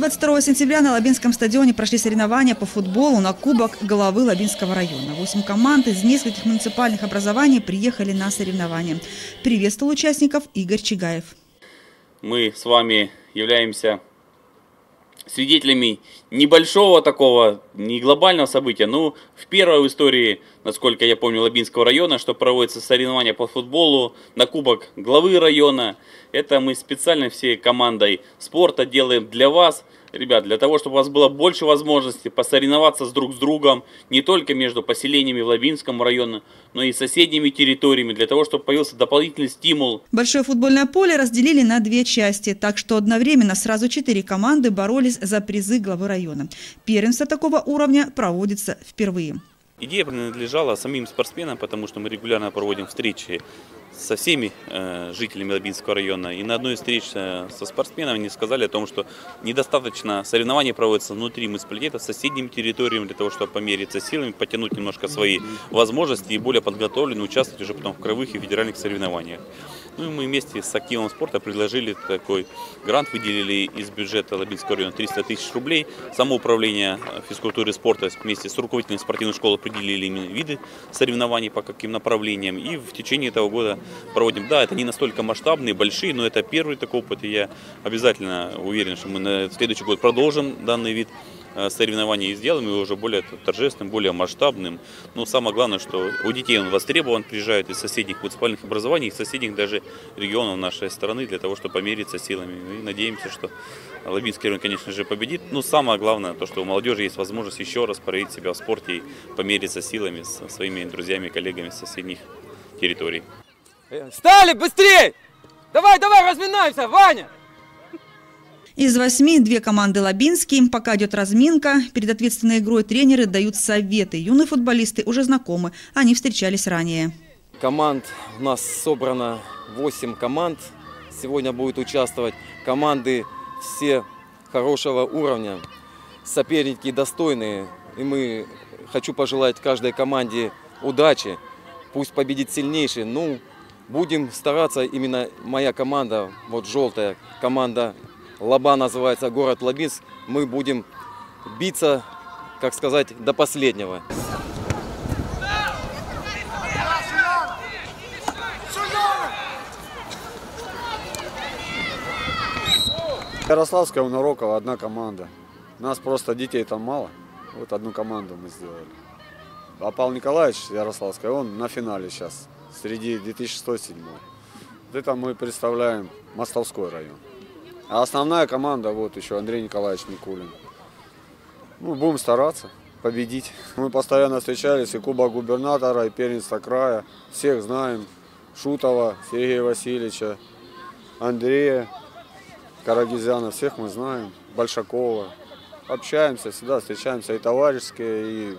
22 сентября на Лабинском стадионе прошли соревнования по футболу на Кубок головы Лабинского района. Восемь команд из нескольких муниципальных образований приехали на соревнования. Приветствовал участников Игорь Чигаев. Мы с вами являемся свидетелями небольшого такого, не глобального события, но в первой в истории, насколько я помню, Лабинского района, что проводится соревнования по футболу на кубок главы района. Это мы специально всей командой спорта делаем для вас – ребят, для того, чтобы у вас было больше возможностей посоревноваться с друг с другом, не только между поселениями в Лабинском районе, но и соседними территориями, для того, чтобы появился дополнительный стимул. Большое футбольное поле разделили на две части, так что одновременно сразу четыре команды боролись за призы главы района. Первенство такого уровня проводится впервые. Идея принадлежала самим спортсменам, потому что мы регулярно проводим встречи со всеми э, жителями Лабинского района. И на одной из встреч э, со спортсменами они сказали о том, что недостаточно соревнований проводятся внутри муниципалитета с соседними территориями для того, чтобы помериться силами, потянуть немножко свои возможности и более подготовленно участвовать уже потом в краевых и федеральных соревнованиях. Ну и мы вместе с активом спорта предложили такой грант, выделили из бюджета Лабинского района 300 тысяч рублей. Самоуправление физкультуры и спорта вместе с руководителем спортивной школы определили именно виды соревнований по каким направлениям. И в течение этого года проводим. Да, это не настолько масштабные, большие, но это первый такой опыт. И я обязательно уверен, что мы на следующий год продолжим данный вид Э, соревнований и сделаем его уже более торжественным, более масштабным. Но самое главное, что у детей он востребован, приезжают из соседних муниципальных образований, из соседних даже регионов нашей страны для того, чтобы помериться силами. И надеемся, что Лабинский район, конечно же, победит. Но самое главное, то, что у молодежи есть возможность еще раз проявить себя в спорте и помериться силами со своими друзьями и коллегами с соседних территорий. Стали быстрее! Давай, давай, разминаемся, Ваня! Из восьми две команды Лабинский. Пока идет разминка. Перед ответственной игрой тренеры дают советы. Юные футболисты уже знакомы. Они встречались ранее. Команд у нас собрано 8 команд. Сегодня будут участвовать команды все хорошего уровня. Соперники достойные. И мы хочу пожелать каждой команде удачи. Пусть победит сильнейший. Ну, будем стараться, именно моя команда, вот желтая команда Лаба называется, город Лабинск. Мы будем биться, как сказать, до последнего. Ярославская, Унорокова одна команда. Нас просто детей там мало. Вот одну команду мы сделали. А Павел Николаевич Ярославская, он на финале сейчас, среди 2006-2007. Вот это мы представляем Мостовской район. А основная команда, вот еще Андрей Николаевич Никулин. Ну, будем стараться победить. Мы постоянно встречались, и Куба губернатора, и первенство края. Всех знаем. Шутова, Сергея Васильевича, Андрея Карагизяна, всех мы знаем. Большакова. Общаемся, всегда встречаемся и товарищеские, и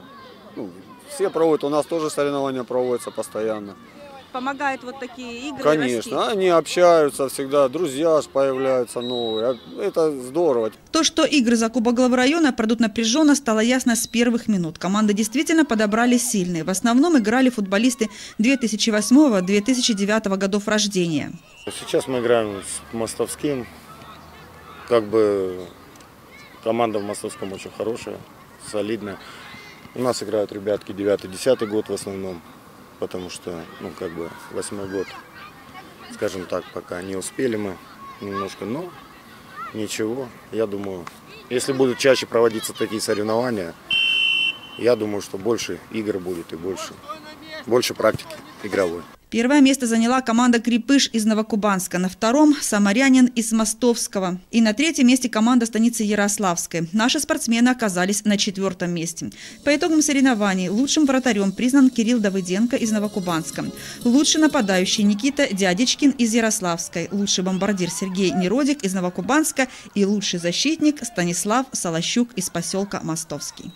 ну, все проводят. У нас тоже соревнования проводятся постоянно помогают вот такие игры Конечно, расти? они общаются всегда, друзья появляются новые. Это здорово. То, что игры за Кубок главы района пройдут напряженно, стало ясно с первых минут. Команды действительно подобрали сильные. В основном играли футболисты 2008-2009 годов рождения. Сейчас мы играем с Мостовским. Как бы команда в Мостовском очень хорошая, солидная. У нас играют ребятки 9-10 год в основном потому что, ну, как бы, восьмой год, скажем так, пока не успели мы немножко, но ничего, я думаю, если будут чаще проводиться такие соревнования, я думаю, что больше игр будет и больше, больше практики игровой. Первое место заняла команда «Крепыш» из Новокубанска, на втором – «Самарянин» из Мостовского. И на третьем месте команда станицы Ярославской. Наши спортсмены оказались на четвертом месте. По итогам соревнований лучшим вратарем признан Кирилл Давыденко из Новокубанска. Лучший нападающий Никита Дядечкин из Ярославской. Лучший бомбардир Сергей Неродик из Новокубанска. И лучший защитник Станислав Солощук из поселка Мостовский.